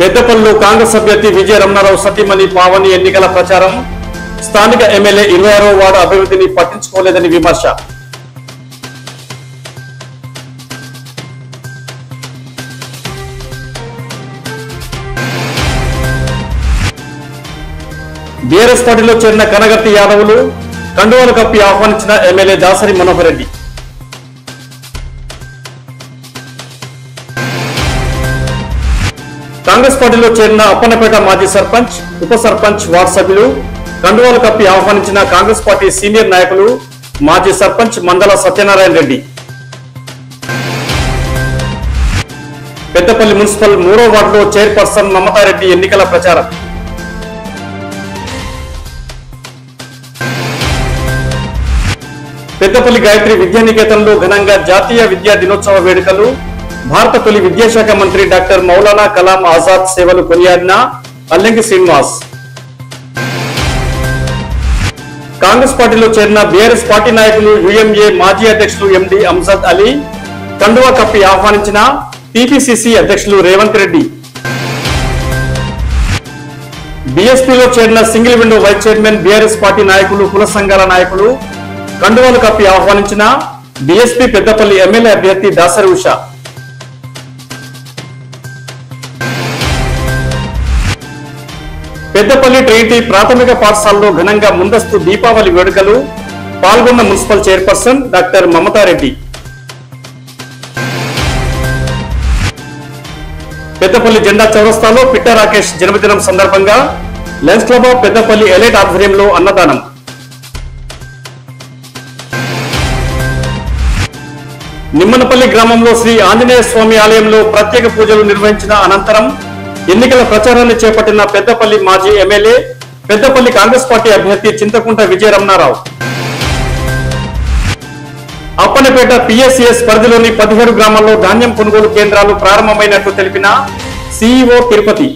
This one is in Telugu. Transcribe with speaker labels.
Speaker 1: పెద్దపల్లిలో కాంగ్రెస్ అభ్యర్థి విజయ రమణారావు సతీమణి పావని ఎన్నికల ప్రచారం. స్థానిక ఎమ్మెల్యే ఇరవై ఆరో వార్డు అభివృద్ధిని పట్టించుకోలేదని విమర్శ. బీఆర్ఎస్ పార్టీలో చేరిన కనగర్తి యాదవులు కండువాలు కప్పి ఆహ్వానించిన ఎమ్మెల్యే దాసరి మనోహర్ రెడ్డి. కాంగ్రెస్ పార్టీలో చేరిన అప్పన్నపేట మాజీ సర్పంచ్ ఉప సర్పంచ్ వార్డు సభ్యులు కండువాలు కప్పి ఆహ్వానించిన కాంగ్రెస్ పార్టీ సీనియర్ నాయకులు మాజీ సర్పంచ్ మందల సత్యనారాయణ రెడ్డి. పెద్దపల్లి మున్సిపల్ మూడో వార్డులో చైర్పర్సన్ మమతారెడ్డి ఎన్నికల ప్రచారం. పెద్దపల్లి గాయత్రి విద్యానికేతన్లో ఘనంగా జాతీయ విద్యా దినోత్సవ వేడుకలు భారత తొలి విద్యాశాఖ మంత్రి డాక్టర్ మౌలానా కలాం ఆజాద్ సేవలు కొనియాడిన అల్లంకి శ్రీనివాస్. కాంగ్రెస్ పార్టీలో చేరిన బీఆర్ఎస్ పార్టీ నాయకులు యుఎంఏ మాజీ అధ్యక్షులు ఎండి అంజద్ అలీ కండువా కప్పి ఆహ్వానించిన టీపీసీసీ అధ్యక్షులు రేవంత్ రెడ్డి. బీఎస్పీలో చేరిన single window vice chairman BRS party నాయకులు కుల సంఘాల నాయకులు కండువాలు కప్పి ఆహ్వానించిన బీఎస్పీ పెద్దపల్లి ఎమ్మెల్యే అభ్యర్థి దాసరి ఉష. పెద్దపల్లి ట్రైటీ ప్రాథమిక పాఠశాలలో ఘనంగా ముందస్తు దీపావళి వేడుకలు పాల్గొన్న municipal chairperson doctor Mamata Reddy. Peddapalli జెండా చౌరస్తాలో పిట్ట రాకేష్ జన్మదినం సందర్భంగా lens club of Peddapalli elite ఆధ్వర్యంలో అన్నదానం. నిమ్మనపల్లి గ్రామంలో శ్రీ ఆంజనేయ స్వామి ఆలయంలో ప్రత్యేక పూజలు నిర్వహించిన అనంతరం ఎన్నికల ప్రచారాన్ని చేపట్టిన పెద్దపల్లి మాజీ ఎమ్మెల్యే పెద్దపల్లి కాంగ్రెస్ పార్టీ అభ్యర్థి చింతకుంట విజయ రమణారావు అప్పనపేట పిఎస్సిఎస్ పరిధిలోని పదిహేడు గ్రామాల్లో ధాన్యం కొనుగోలు కేంద్రాలు ప్రారంభమైనట్లు తెలిపిన సిఇఓ తిరుపతి.